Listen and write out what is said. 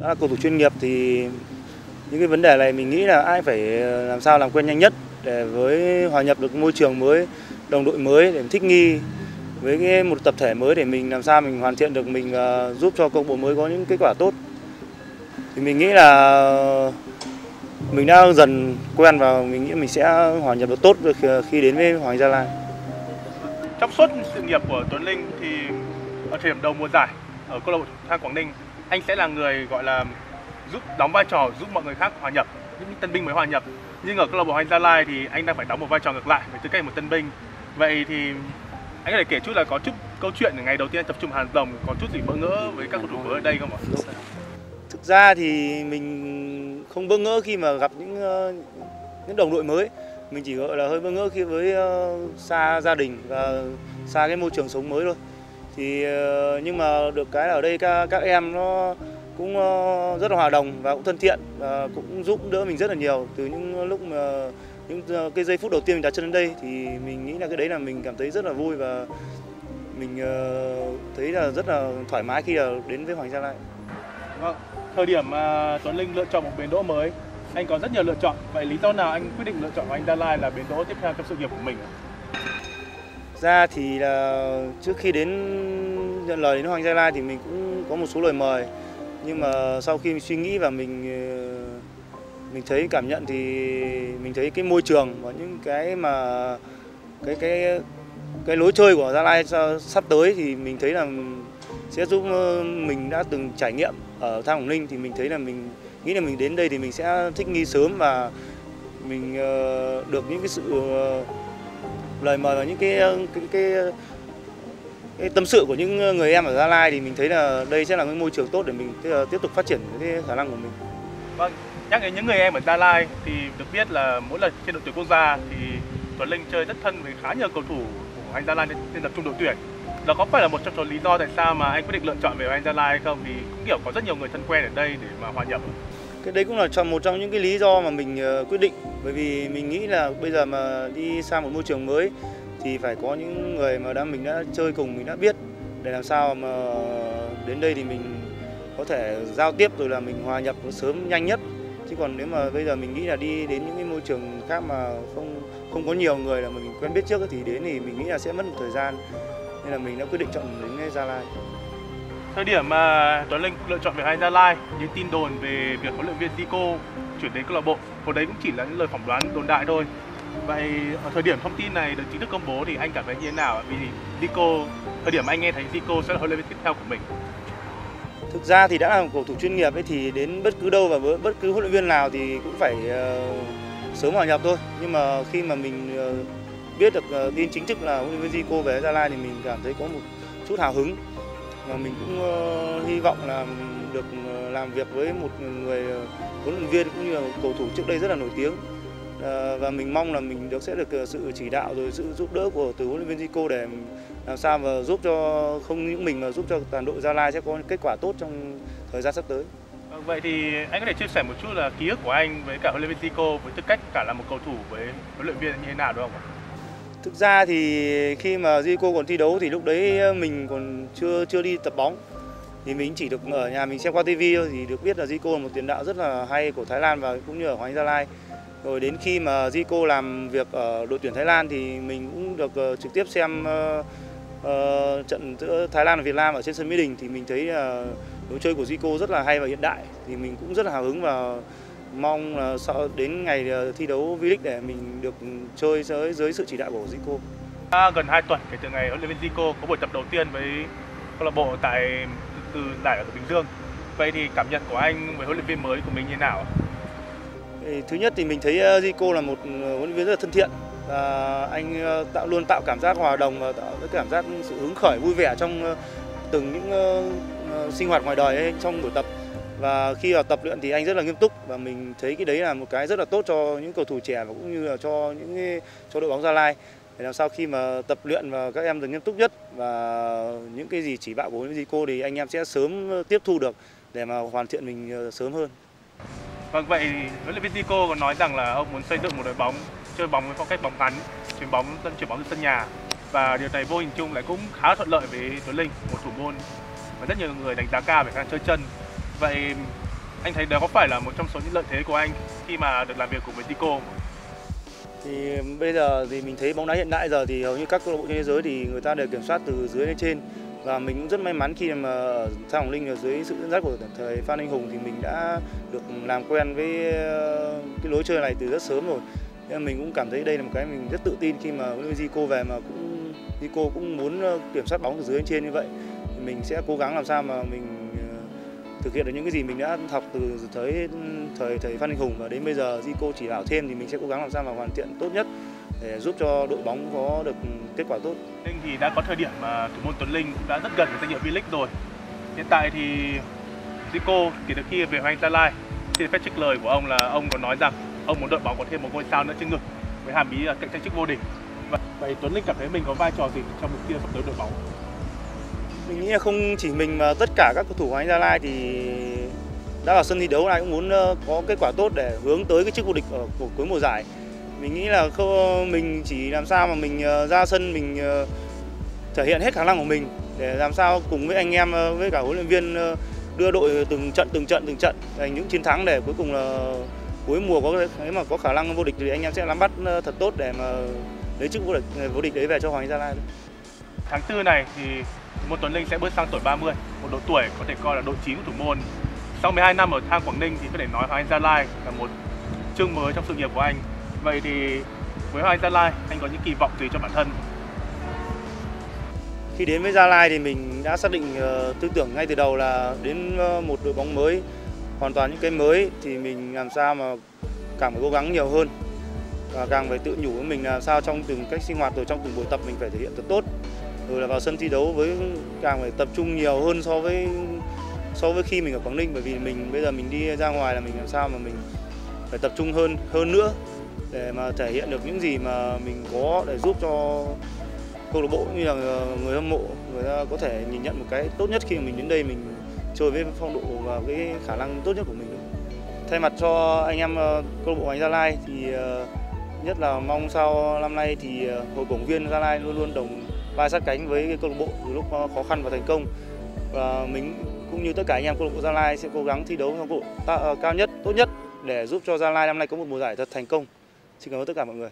Đã là cầu thủ chuyên nghiệp thì những cái vấn đề này mình nghĩ là ai phải ờ, làm sao làm quen nhanh nhất để với hòa nhập được môi trường mới, đồng đội mới để thích nghi với cái một tập thể mới để mình làm sao mình hoàn thiện được mình và giúp cho câu bộ mới có những kết quả tốt. Thì mình nghĩ là mình đã dần quen và mình nghĩ mình sẽ hòa nhập được tốt được ờ, khi đến với Hoàng Gia Lai. Trong suốt sự nghiệp của Tuấn Linh thì ở thời điểm đầu mùa giải ở câu lạc bộ Than Quảng Ninh, anh sẽ là người gọi là giúp đóng vai trò giúp mọi người khác hòa nhập, những tân binh mới hòa nhập. Nhưng ở câu lạc bộ anh Gia Lai thì anh đang phải đóng một vai trò ngược lại với tư cách một tân binh. Vậy thì anh có thể kể chút là có chút câu chuyện ngày đầu tiên tập trung Hàn Rồng có chút gì bỡ ngỡ với các cầu thủ mới ở đây không ạ? Thực ra thì mình không bỡ ngỡ khi mà gặp những ờ, những đồng đội mới. Mình chỉ gọi là hơi bỡ ngỡ khi với ờ, xa gia đình và xa cái môi trường sống mới thôi. Thì ờ, nhưng mà được cái là ở đây các các em nó cũng ờ, rất là hòa đồng và cũng thân thiện và cũng giúp đỡ mình rất là nhiều từ những lúc mà những ờ, cái giây phút đầu tiên mình đặt chân đến đây thì mình nghĩ là cái đấy là mình cảm thấy rất là vui và mình thấy là rất là thoải mái khi là đến với Hoàng Gia Lai. Vâng, thời điểm mà Tuấn Linh lựa chọn một bến đỗ mới, anh có rất nhiều lựa chọn. Vậy lý do nào anh quyết định lựa chọn Hoàng Gia Lai là bến đỗ tiếp theo trong sự nghiệp của mình? Ra thì là trước khi đến nhận lời đến Hoàng Gia Lai thì mình cũng có một số lời mời. Nhưng mà sau khi mình suy nghĩ và mình ờ, mình thấy cảm nhận thì mình thấy cái môi trường và những cái mà, cái cái cái lối chơi của Gia Lai sắp tới thì mình thấy là sẽ giúp ờ, mình đã từng trải nghiệm ở Thang Quảng Ninh thì mình thấy là mình nghĩ là mình đến đây thì mình sẽ thích nghi sớm và mình ờ, được những cái sự lời mời và những cái ờ, cái cái, cái tâm sự của những người em ở Gia Lai thì mình thấy là đây sẽ là cái môi trường tốt để mình ờ, tiếp tục phát triển cái khả năng của mình. Vâng, nhắc đến những người em ở Gia Lai thì được biết là mỗi lần trên đội tuyển quốc gia thì Tuấn Linh chơi rất thân với khá nhiều cầu thủ của anh Gia Lai nên tập trung đội tuyển. Đó có phải là một trong số lý do tại sao mà anh quyết định lựa chọn về anh Gia Lai hay không? Vì cũng kiểu có rất nhiều người thân quen ở đây để mà hòa nhập. Cái đấy cũng là trong một trong những cái lý do mà mình ờ, quyết định. Bởi vì mình nghĩ là bây giờ mà đi sang một môi trường mới thì phải có những người mà đã, mình đã chơi cùng, mình đã biết để làm sao mà đến đây thì mình có thể giao tiếp rồi là mình hòa nhập sớm nhanh nhất. Chứ còn nếu mà bây giờ mình nghĩ là đi đến những cái môi trường khác mà không không có nhiều người là mình quen biết trước thì đến thì mình nghĩ là sẽ mất một thời gian. Nên là mình đã quyết định chọn đến Gia Lai. Thời điểm mà Tuấn Linh lựa chọn về Anh Gia Lai, những tin đồn về việc huấn luyện viên Zico chuyển đến câu lạc bộ, hồi đấy cũng chỉ là những lời phỏng đoán đồn đại thôi. Vậy ở thời điểm thông tin này được chính thức công bố thì anh cảm thấy như thế nào? Vì Zico, thời điểm anh nghe thấy Zico sẽ là huấn luyện viên tiếp theo của mình. Thực ra thì đã là một cầu thủ chuyên nghiệp ấy thì đến bất cứ đâu và với bất cứ huấn luyện viên nào thì cũng phải uh, sớm hòa nhập thôi. Nhưng mà khi mà mình uh, biết được uh, tin chính thức là huấn luyện viên Zico về Gia Lai thì mình cảm thấy có một chút hào hứng và mình cũng uh, hy vọng là được ờ, làm việc với một người ờ, huấn luyện viên cũng như là một cầu thủ trước đây rất là nổi tiếng uh, và mình mong là mình được sẽ được sự chỉ đạo rồi sự giúp đỡ của từ huấn luyện viên Zico để làm sao và giúp cho không những mình mà giúp cho toàn đội Gia Lai sẽ có kết quả tốt trong thời gian sắp tới. Vâng, vậy thì anh có thể chia sẻ một chút là ký ức của anh với cả huấn luyện viên Zico với tư cách cả là một cầu thủ với huấn luyện viên như thế nào được không? ạ? Thực ra thì khi mà Zico còn thi đấu thì lúc đấy mình còn chưa chưa đi tập bóng. Thì mình chỉ được ở nhà mình xem qua TV thôi thì được biết là Zico là một tiền đạo rất là hay của Thái Lan và cũng như ở Hoàng Gia Lai. Rồi đến khi mà Zico làm việc ở đội tuyển Thái Lan thì mình cũng được uh, trực tiếp xem uh, uh, trận giữa Thái Lan và Việt Nam ở trên sân Mỹ Đình. Thì mình thấy là uh, lối chơi của Zico rất là hay và hiện đại. Thì mình cũng rất là hào hứng và mong là sau đến ngày thi đấu V-League để mình được chơi dưới dưới sự chỉ đạo của Zico. À, gần 2 tuần kể từ ngày huấn luyện viên Zico có buổi tập đầu tiên với câu lạc bộ tại từ giải ở Bình Dương. Vậy thì cảm nhận của anh với huấn luyện viên mới của mình như thế nào? Thứ nhất thì mình thấy Zico là một huấn luyện viên rất là thân thiện và anh tạo luôn tạo cảm giác hòa đồng và tạo cái cảm giác sự hứng khởi vui vẻ trong từng những sinh hoạt ngoài đời ấy, trong buổi tập và khi vào tập luyện thì anh rất là nghiêm túc và mình thấy cái đấy là một cái rất là tốt cho những cầu thủ trẻ và cũng như là cho những cho đội bóng Gia Lai để làm sao khi mà tập luyện và các em được nghiêm túc nhất và những cái gì chỉ bảo của những cô thì anh em sẽ sớm ờ, tiếp thu được để mà hoàn thiện mình ờ, sớm hơn. Vâng vậy huấn luyện viên Zico còn nói rằng là ông muốn xây dựng một đội bóng chơi bóng với phong cách bóng ngắn, chuyển bóng sân chuyển bóng từ sân nhà và điều này vô hình chung lại cũng khá thuận lợi với Tuấn Linh, một thủ môn mà rất nhiều người đánh giá cao về khả năng chơi chân. Vậy Anh thấy đó có phải là một trong số những lợi thế của anh khi mà được làm việc cùng với Zico? Thì ừ, bây giờ thì mình thấy bóng đá hiện đại giờ thì hầu như các câu lạc bộ trên thế giới thì người ta đều kiểm soát từ dưới lên trên và mình cũng rất may mắn khi mà ở Thang Hồng Linh ở dưới sự dẫn dắt của thời Phan Anh Hùng thì mình đã được làm quen với ờ, cái lối chơi này từ rất sớm rồi. Nên mình cũng cảm thấy đây là một cái mình rất tự tin khi mà huấn luyện Zico về mà cũng Zico cũng muốn ờ, kiểm soát bóng từ dưới lên trên như vậy. Thì mình sẽ cố gắng làm sao mà mình thực hiện được những cái gì mình đã học từ thời thời thời Phan Đình Hùng và đến bây giờ Zico chỉ bảo thêm thì mình sẽ cố gắng làm sao mà hoàn thiện tốt nhất để giúp cho đội bóng có được kết quả tốt. Ninh thì đã có thời điểm mà thủ môn Tuấn Linh cũng đã rất gần với danh hiệu V-League rồi. Hiện tại thì Zico kể từ khi về Hoàng Gia Lai, thì phép trích lời của ông là ông có nói rằng ông muốn đội bóng có thêm một ngôi sao nữa trên ngực với hàm ý là cạnh tranh chức vô địch. Vậy Tuấn Linh cảm thấy mình có vai trò gì trong mục tiêu sắp tới đội bóng? Mình nghĩ là không chỉ mình mà tất cả các cầu thủ của anh Gia Lai thì đã vào sân thi đấu này cũng muốn ờ, có kết quả tốt để hướng tới cái chức vô địch ở của cuối mùa giải. Mình nghĩ là không ờ, mình chỉ làm sao mà mình ờ, ra sân mình thể hiện hết khả năng của mình để làm sao cùng với anh em với cả huấn luyện viên đưa đội từng trận từng trận từng trận giành những chiến thắng để cuối cùng là cuối mùa có nếu mà có khả năng vô địch thì anh em sẽ nắm bắt thật tốt để mà lấy chức vô địch vô địch đấy về cho Hoàng Anh Gia Lai. Tháng 4 này thì môn Tuấn Linh sẽ bước sang tuổi 30, một độ tuổi có thể coi là độ chín của thủ môn. Sau 12 năm ở thang Quảng Ninh thì có thể nói Hoàng Anh Gia Lai là một chương mới trong sự nghiệp của anh. Vậy thì với Hoàng Anh Gia Lai, anh có những kỳ vọng gì cho bản thân? Khi đến với Gia Lai thì mình đã xác định ờ, tư tưởng ngay từ đầu là đến ờ, một đội bóng mới, hoàn toàn những cái mới thì mình làm sao mà càng phải cố gắng nhiều hơn và càng phải tự nhủ với mình là sao trong từng cách sinh hoạt rồi trong từng buổi tập mình phải thể hiện thật tốt rồi là vào sân thi đấu với càng phải tập trung nhiều hơn so với so với khi mình ở Quảng Ninh. Bởi vì mình, bây giờ mình đi ra ngoài là mình làm sao mà mình phải tập trung hơn hơn nữa để mà thể hiện được những gì mà mình có để giúp cho câu lạc bộ như là người hâm mộ, người ta có thể nhìn nhận một cái tốt nhất khi mà mình đến đây mình chơi với phong độ và cái khả năng tốt nhất của mình. Thay mặt cho anh em ờ, câu lạc bộ Anh Gia Lai thì ờ, nhất là mong sau năm nay thì ờ, hội cổng viên Gia Lai luôn luôn đồng vai sát cánh với câu lạc bộ từ lúc khó khăn và thành công và mình cũng như tất cả anh em câu lạc bộ Gia Lai sẽ cố gắng thi đấu trong bộ ờ, cao nhất, tốt nhất để giúp cho Gia Lai năm nay có một mùa giải thật thành công. Xin cảm ơn tất cả mọi người.